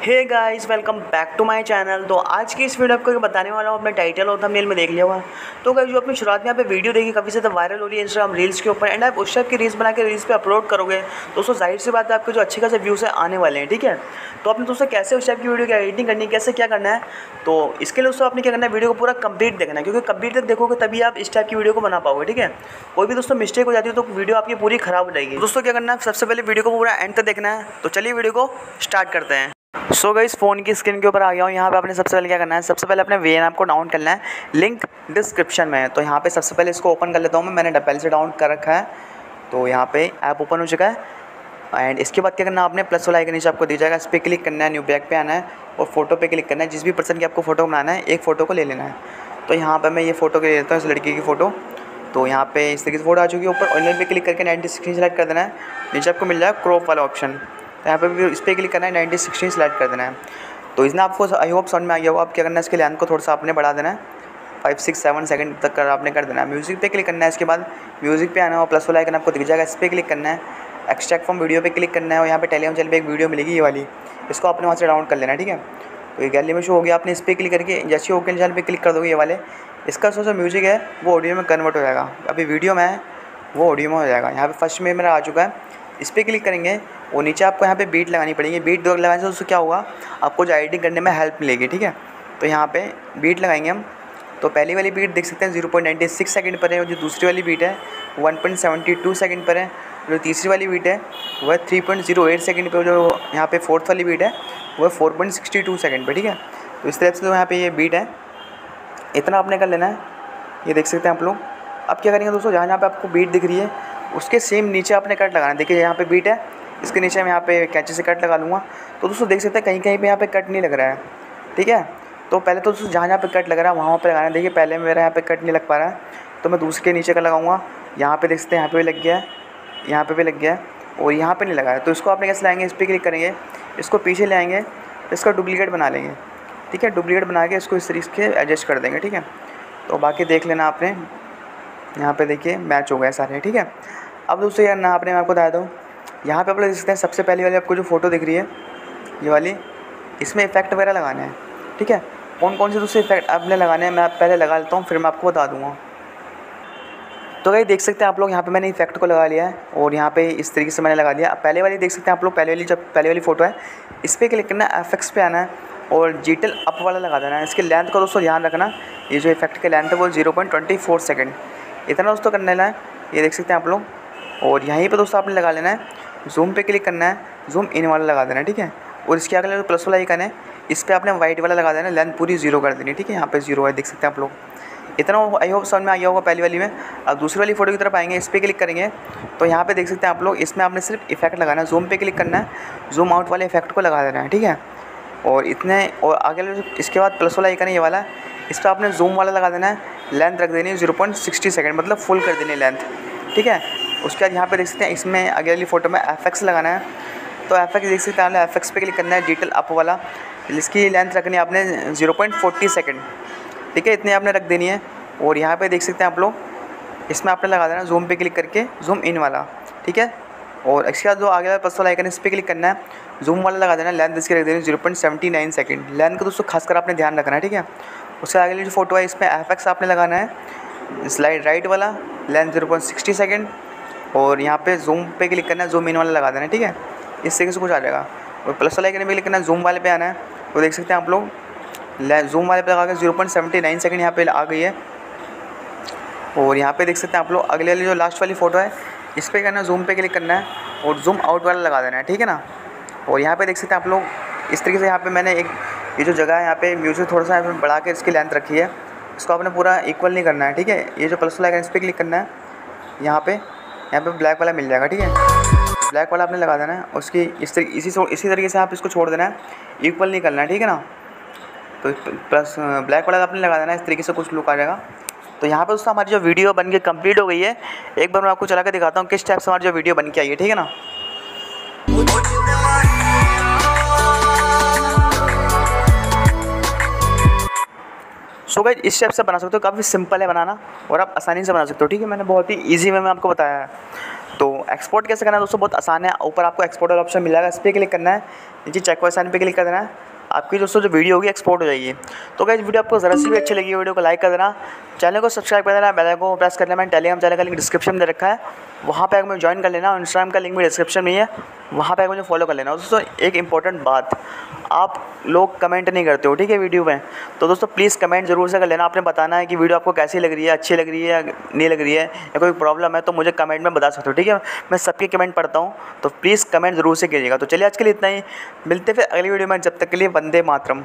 Hey guys welcome back to my channel तो आज की इस वीडियो आपको बताने वाला हूँ, अपने टाइटल और थंबनेल में देख लिया हुआ तो गाइस जो अपनी शुरुआत में यहाँ पे वीडियो देखी, काफ़ी ज़्यादा वायरल हो रही है इंस्टाग्राम रील्स के ऊपर एंड आप उस टाइप की रील्स बना के रील्स पे अपलोड करोगे दोस्तों ज़ाहिर सी बात है आपके जो अच्छे खासे व्यूज़ है, आने वाले हैं, ठीक है? तो आपने दोस्तों कैसे उस टाइप की वीडियो की एडिटिंग करनी है, कैसे क्या करना है तो इसके लिए दोस्तों आपने क्या करना है वीडियो को पूरा कंप्लीट देखना है, क्योंकि कंप्लीट तक देखोगे तभी आप इस टाइप की वीडियो को बना पाओगे, ठीक है? कोई भी दोस्तों मिस्टेक हो जाती है तो वीडियो आपकी पूरी खराब हो जाएगी। दोस्तों क्या करना है, सबसे पहले वीडियो को पूरा एंड तक देखना है तो चलिए वीडियो को स्टार्ट करते हैं। सो so गई फ़ोन की स्क्रीन के ऊपर आ गया हूँ। यहाँ पे आपने सबसे पहले क्या करना है? सबसे पहले अपने वे ऐप को डाउन करना है। लिंक डिस्क्रिप्शन में है। तो यहाँ पे सबसे पहले इसको ओपन कर लेता हूँ मैं। मैंने पहले से डाउन कर रखा है। तो यहाँ पे ऐप ओपन हो चुका है। एंड इसके बाद क्या करना है? आपने प्लस वाला के नीचे आपको दी जाएगा। इस पर क्लिक करना है। न्यू बैग पे आना है। और फ़ोटो पे क्लिक करना है। जिस भी पर्सन की आपको फ़ोटो बनाना है, एक फ़ोटो को ले लेना है। तो यहाँ पर मैं ये फ़ोटो ले लेता हूँ, इस लड़की की फ़ोटो तो यहाँ पे इस तरीके से फ़ोटो आ चुकी है ऊपर। ऑनलाइन पे क्लिक करके नाइन्टी सिक्सटीन सेलेक्ट कर देना है। नीचे आपको मिल जाएगा क्रॉप वाला ऑप्शन तो यहाँ पे भी इस पर क्लिक करना है नाइन्टी सिक्सटीन सेलेक्ट कर देना है। तो इसने आपको आई होप समझ में आ गया होगा आप क्या करना है, इसके लेंथ को थोड़ा सा आपने बढ़ा देना है। फाइव सिक्स सेवन सेकंड तक कर आपने कर देना है। म्यूज़िक पे क्लिक करना है, इसके बाद म्यूज़िक पे आना हो प्लस वाला आइकन आपको दिख जाएगा, इस पर क्लिक करना है। एक्सट्रैक्ट फ्रॉम वीडियो पे क्लिक करना है और यहाँ पे टेलीग्राम चैनल पे एक वीडियो मिलेगी, ये वाली। इसको आपने वहाँ से डाउनलोड कर लेना, ठीक है? तो ये गैलरी में शो हो गया, आपने इस पर क्लिक करके जैसे ओके चैनल पर क्लिक कर दोगे ये वाले, इसका जो म्यूज़िक है, वो ऑडियो में कन्वर्ट हो जाएगा। अभी वीडियो में है, वो ऑडियो में हो जाएगा। यहाँ पर फ़र्स्ट में मेरा आ चुका है। इस पर क्लिक करेंगे और नीचे आपको यहाँ पे बीट लगानी पड़ेगी। बीट दो लगाने से उससे क्या होगा? आपको जो एडिटिंग करने में हेल्प मिलेगी, ठीक है? तो यहाँ पे बीट लगाएँगे हम। तो पहली वाली बीट देख सकते हैं zero point ninety six second पर है, और जो दूसरी वाली बीट है one point seventy two second पर है। जो तीसरी वाली बीट है, वह three point zero eight second पर जो यहाँ पे फोर्थ वाली बीट है, वह four point sixty two second पर, ठीक है? तो इस तरह से तो यहाँ पे ये बीट है। इतना आपने कर लेना है। ये देख सकते हैं आप लोग। अब क्या करेंगे दोस्तों? जहाँ जहाँ पे आपको बीट दिख रही है उसके सेम नीचे आपने कट लगाना देखिए यहाँ पे बीट है। इसके नीचे मैं यहाँ पे कैंची से कट लगा लूँगा। तो दोस्तों, देख सकते हैं कहीं कहीं पे यहाँ पे कट नहीं लग रहा है। ठीक है? तो पहले तो दोस्तों, जहाँ जहाँ पे कट लग रहा है, वहाँ वहाँ पर लगाना है। देखिए, पहले मेरा यहाँ पे कट नहीं लग पा रहा है। तो मैं दूसरे के नीचे का लगाऊँगा। यहाँ पे देख सकते हैं, यहाँ पे भी लग गया है। यहाँ पे भी लग गया है। और यहाँ पे नहीं लगा है। तो इसको आपने कैसे लाएँगे इस पर क्लिक करेंगे। इसको पीछे ले आएँगे। इसका डुप्लीकेट बना लेंगे। ठीक है? डुप्लीकेट बना के इसको इस तरीके से एडजस्ट कर देंगे। ठीक है? तो बाकी देख लेना आपने। यहाँ पे देखिए मैच हो गया सारे, ठीक है? अब दोस्तों यार ना आपने मैं आपको बताया दूँ, यहाँ पे आप लोग देख सकते हैं, सबसे पहली वाली आपको जो फ़ोटो दिख रही है, ये वाली, इसमें इफ़ेक्ट वगैरह लगाने हैं, ठीक है? कौन कौन से दूसरे इफ़ेक्ट आपने लगाने हैं, मैं पहले लगा लेता हूँ, फिर मैं आपको बता दूँगा। तो भाई देख सकते हैं आप लोग, यहाँ पे मैंने इफ़ेक्ट को लगा लिया है, और यहाँ पे इस तरीके से मैंने लगा दिया पहले वाली देख सकते हैं आप लोग, पहले वाली जब पहले वाली फ़ोटो है, इस पर क्लिक करना है एफ़ पे आना है और जीटल अप वाला लगा देना। है इसके लेंथ का दोस्तों ध्यान रखना, ये जो इफ़ेक्ट के लेंथ है वो zero point twenty four second इतना दोस्तों करने लेना है ये देख सकते हैं आप लोग। और यहीं पर दोस्तों आपने लगा लेना है। जूम पे क्लिक करना है। जूम इन वाला लगा देना है, ठीक है? और इसके अगले प्लस वाला आइकन है, इस पर आपने वाइट वाला लगा देना। लेंथ पूरी ज़ीरो कर देनी, ठीक है? यहाँ पे ज़ीरो है, देख सकते हैं आप लोग। इतना आई होप समझ में आ गया होगा पहली वाली में। अब दूसरी वाली फ़ोटो की तरफ़ आएँगे, इस पर क्लिक करेंगे। तो यहाँ पे देख सकते हैं आप लोग, इसमें आपने सिर्फ़ इफ़ेक्ट लगाना है। जूम पे क्लिक करना है। जूम आउट वाले इफ़ेक्ट को लगा देना है, ठीक है? और इतने, और आगे इसके बाद प्लस वाला आइकन है, ये वाला। इस पर आपने जूम वाला लगा देना है। लेंथ रख देनी है ज़ीरो पॉइंट सिक्सटी सेकेंड मतलब फुल कर देनी है लेंथ ठीक है? उसके बाद यहाँ पे देख सकते हैं, इसमें अगले वाली फ़ोटो में एफ़ एक्स लगाना है। तो एफ़ एक्स देख सकते हैं एफ़ एक्स पे क्लिक करना है डिटेल अप वाला। इसकी लेंथ रखनी है आपने ज़ीरो पॉइंट फोर्टी सेकेंड ठीक है? इतनी आपने रख देनी है। और यहाँ पर देख सकते हैं आप लोग, इसमें आपने लगा देना जूम पे क्लिक करके जूम इन वाला। ठीक है? और इसके बाद जो आगे वाला पर्स वाला आइकन इस पर क्लिक करना है। जूम वाला लगा देना लेंथ इसकी रख देनी zero point seventy nine second length का दोस्तों खासकर आपने ध्यान रखना है, ठीक है? उसके आगे जो फ़ोटो है, इसमें एफ़ आपने लगाना है। स्लाइड राइट वाला length zero point sixty second और यहाँ पे जूम पे क्लिक करना है जूम इन वाला लगा देना है, ठीक है? इस तरीके से कुछ आ जाएगा। और प्लस वाला आइकन पे क्लिक करना है जूम वाले पे आना है। तो देख सकते हैं आप लोग जूम वाले पे लगा के zero point seventy nine second यहाँ पर आ गई है। और यहाँ पे देख सकते हैं आप लोग, अगले वाली जो लास्ट वाली फ़ोटो है, इस पर करना जूम पे क्लिक करना है। और जूम आउट वाला लगा देना है, ठीक है ना? और यहाँ पे देख सकते हैं आप लोग, इस तरीके से यहाँ पे मैंने एक ये जो जगह है यहाँ पे म्यूज़िक थोड़ा सा बढ़ा के इसकी लेंथ रखी है। इसको आपने पूरा इक्वल नहीं करना है, ठीक है? ये जो प्लस वाला है, इस पर क्लिक करना है। यहाँ पे यहाँ पे ब्लैक वाला मिल जाएगा, ठीक है? ब्लैक वाला आपने लगा देना है, उसकी इस तरीके इसी इसी तरीके से आप इसको छोड़ देना है। इक्वल नहीं करना है, ठीक है ना? तो प्लस ब्लैक वाला आपने लगा देना है, इस तरीके से कुछ लुक आ जाएगा। तो यहाँ पर दोस्तों हमारी जो वीडियो बन के कंप्लीट हो गई है, एक बार मैं आपको चला के दिखाता हूँ किस टाइप से हमारी जो वीडियो बन के आई है, ठीक है ना? सो गई इस शेप से बना सकते हो। काफ़ी सिंपल है बनाना और आप आसानी से बना सकते हो, ठीक है? मैंने बहुत ही ईजी वे में आपको बताया है। तो एक्सपोर्ट कैसे करना है? दोस्तों, बहुत आसान है। ऊपर आपको एक्सपोर्ट वाला ऑप्शन मिल जाएगा इस पर क्लिक करना है। नीचे चेक वाइस पे क्लिक करना है। आपकी दोस्तों, जो वीडियो होगी एक्सपोर्ट हो जाएगी। तो क्या वीडियो आपको ज़रा सी भी अच्छी लगी वीडियो को लाइक कर देना। चैनल को सब्सक्राइब कर देना बेल को प्रेस कर देना मैंने टेलीग्राम चैनल का लिंक डिस्क्रिप्शन में दे रखा है। वहाँ पे मुझे ज्वाइन कर लेना इंस्टाग्राम का लिंक भी डिस्क्रिप्शन में है वहाँ पर मुझे फॉलो कर लेना। दोस्तों, एक इंपॉर्टेंट बात, आप लोग कमेंट नहीं करते हो, ठीक है वीडियो में? तो दोस्तों प्लीज़ कमेंट ज़रूर से कर लेना। आपने बताना है कि वीडियो आपको कैसी लग रही है, अच्छी लग रही है या नहीं लग रही है, या कोई प्रॉब्लम है तो मुझे कमेंट में बता सकते हो, ठीक है? मैं सबके कमेंट पढ़ता हूँ तो प्लीज़ कमेंट ज़रूर से कीजिएगा। तो चलिए, आज के लिए इतना ही। मिलते फिर अगली वीडियो में। जब तक के लिए വന്ദേ മാത്രം.